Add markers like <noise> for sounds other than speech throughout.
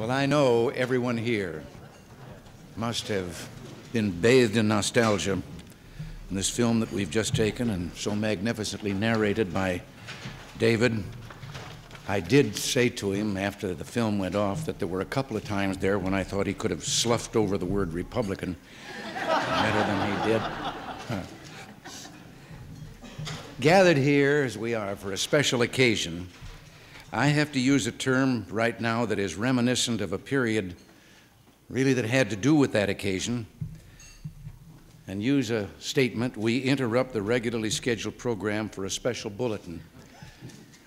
Well, I know everyone here must have been bathed in nostalgia in this film that we've just taken and so magnificently narrated by David. I did say to him after the film went off that there were a couple of times there when I thought he could have sloughed over the word Republican better than he did. Gathered here as we are for a special occasion, I have to use a term right now that is reminiscent of a period really that had to do with that occasion and use a statement we interrupt the regularly scheduled program for a special bulletin.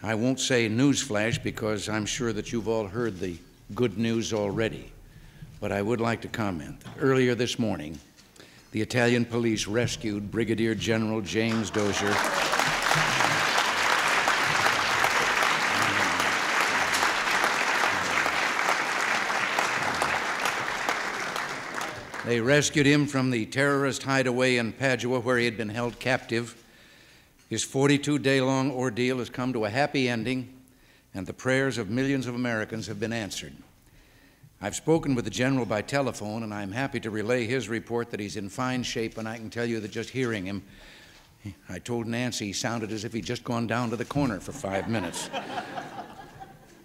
I won't say newsflash because I'm sure that you've all heard the good news already, but I would like to comment. Earlier this morning, the Italian police rescued Brigadier General James Dozier. They rescued him from the terrorist hideaway in Padua where he had been held captive. His 42 day long ordeal has come to a happy ending, and the prayers of millions of Americans have been answered. I've spoken with the general by telephone, and I'm happy to relay his report that he's in fine shape, and I can tell you that just hearing him, I told Nancy he sounded as if he'd just gone down to the corner for five minutes.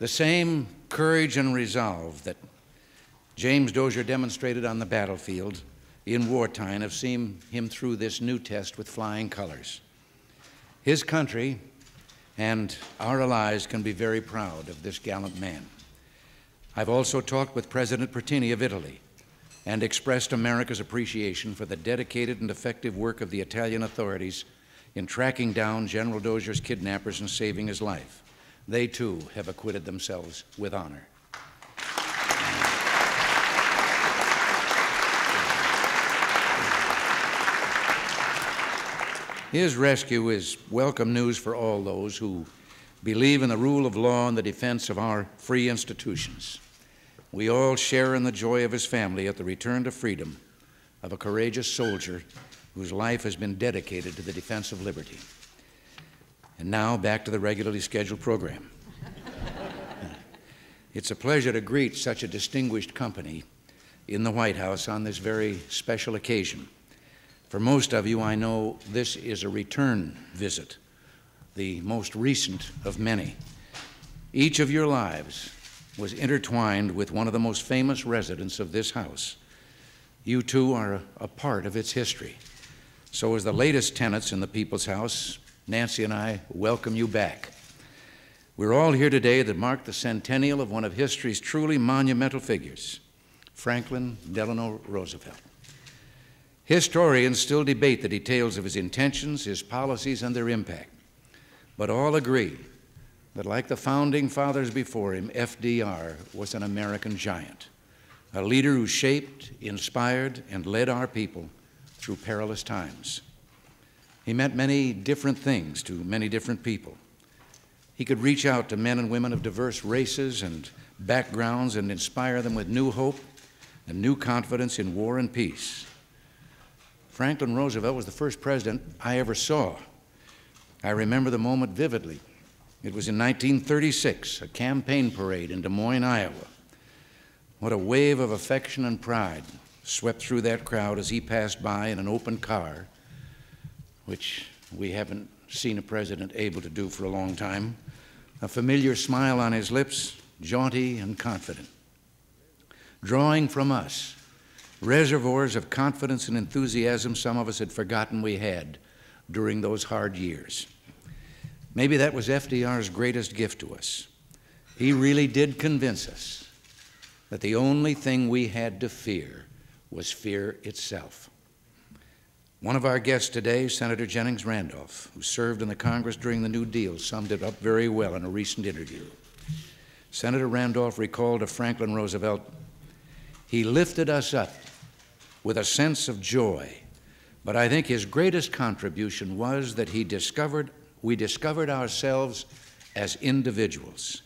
the same courage and resolve that James Dozier demonstrated on the battlefield in wartime have seen him through this new test with flying colors. His country and our allies can be very proud of this gallant man. I've also talked with President Pertini of Italy and expressed America's appreciation for the dedicated and effective work of the Italian authorities in tracking down General Dozier's kidnappers and saving his life. They too have acquitted themselves with honor. His rescue is welcome news for all those who believe in the rule of law and the defense of our free institutions. We all share in the joy of his family at the return to freedom of a courageous soldier whose life has been dedicated to the defense of liberty. And now back to the regularly scheduled program. <laughs> it's a pleasure to greet such a distinguished company in the White House on this very special occasion. For most of you, I know this is a return visit, the most recent of many. Each of your lives was intertwined with one of the most famous residents of this house. You too are a, part of its history. So, as the latest tenants in the People's House, Nancy and I welcome you back. We're all here today to mark the centennial of one of history's truly monumental figures, Franklin Delano Roosevelt. Historians still debate the details of his intentions, his policies, and their impact, but all agree that, like the founding fathers before him, FDR was an American giant, a leader who shaped, inspired, and led our people through perilous times. He meant many different things to many different people. He could reach out to men and women of diverse races and backgrounds and inspire them with new hope and new confidence in war and peace. Franklin Roosevelt was the first president I ever saw. I remember the moment vividly. It was in 1936, a campaign parade in Des Moines, Iowa. What a wave of affection and pride swept through that crowd as he passed by in an open car, which we haven't seen a president able to do for a long time. A familiar smile on his lips, jaunty and confident. Drawing from us reservoirs of confidence and enthusiasm some of us had forgotten we had during those hard years. Maybe that was FDR's greatest gift to us. He really did convince us that the only thing we had to fear was fear itself. One of our guests today, Senator Jennings Randolph, who served in the Congress during the New Deal, summed it up very well in a recent interview. Senator Randolph recalled a Franklin Roosevelt, he lifted us up with a sense of joy. But I think his greatest contribution was that he discovered, we discovered ourselves as individuals.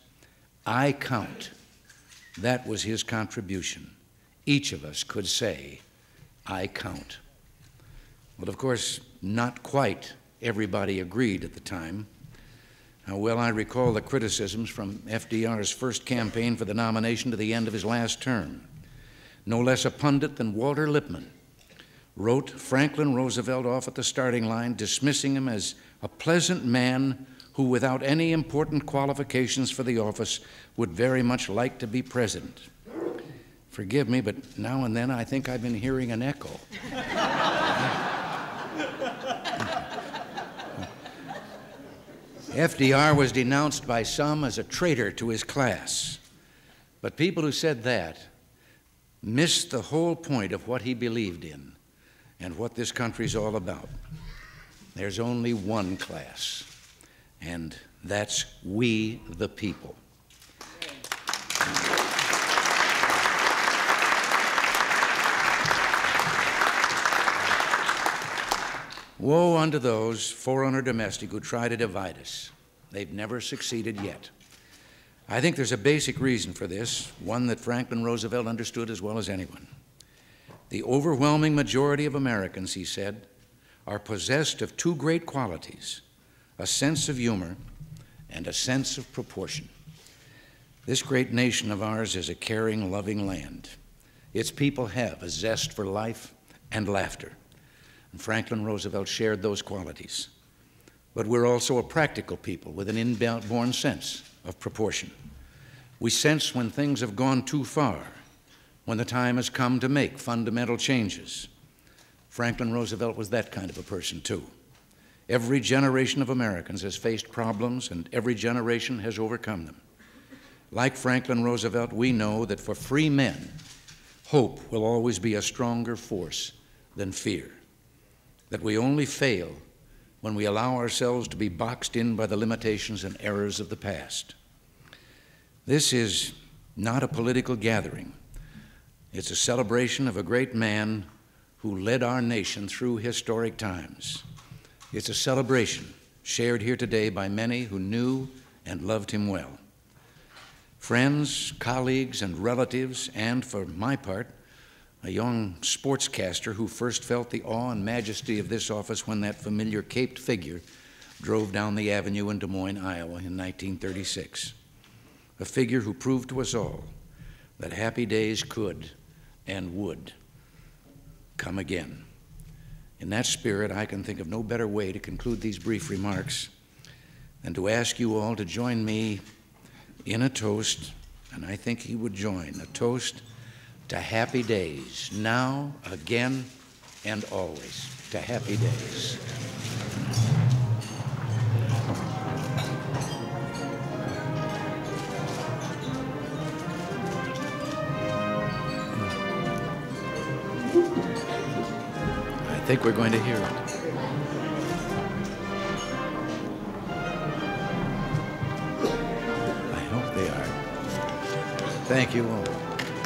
I count. That was his contribution. Each of us could say, I count. Well, of course, not quite everybody agreed at the time. How well I recall the criticisms from FDR's first campaign for the nomination to the end of his last term. No less a pundit than Walter Lippmann wrote Franklin Roosevelt off at the starting line, dismissing him as a pleasant man who, without any important qualifications for the office, would very much like to be president. Forgive me, but now and then I think I've been hearing an echo. <laughs> FDR was denounced by some as a traitor to his class. But people who said that missed the whole point of what he believed in and what this country's all about. There's only one class, and that's we the people. Woe unto those, foreign or domestic, who try to divide us. They've never succeeded yet. I think there's a basic reason for this, one that Franklin Roosevelt understood as well as anyone. The overwhelming majority of Americans, he said, are possessed of two great qualities a sense of humor and a sense of proportion. This great nation of ours is a caring, loving land. Its people have a zest for life and laughter. And Franklin Roosevelt shared those qualities. But we're also a practical people with an inborn sense of proportion. We sense when things have gone too far, when the time has come to make fundamental changes. Franklin Roosevelt was that kind of a person, too. Every generation of Americans has faced problems, and every generation has overcome them. Like Franklin Roosevelt, we know that for free men, hope will always be a stronger force than fear that we only fail when we allow ourselves to be boxed in by the limitations and errors of the past. This is not a political gathering. It's a celebration of a great man who led our nation through historic times. It's a celebration shared here today by many who knew and loved him well. Friends, colleagues, and relatives, and for my part, a young sportscaster who first felt the awe and majesty of this office when that familiar caped figure drove down the avenue in Des Moines, Iowa in 1936. A figure who proved to us all that happy days could and would come again. In that spirit, I can think of no better way to conclude these brief remarks than to ask you all to join me in a toast, and I think he would join a toast to happy days, now, again, and always. To happy days. I think we're going to hear it. I hope they are. Thank you all.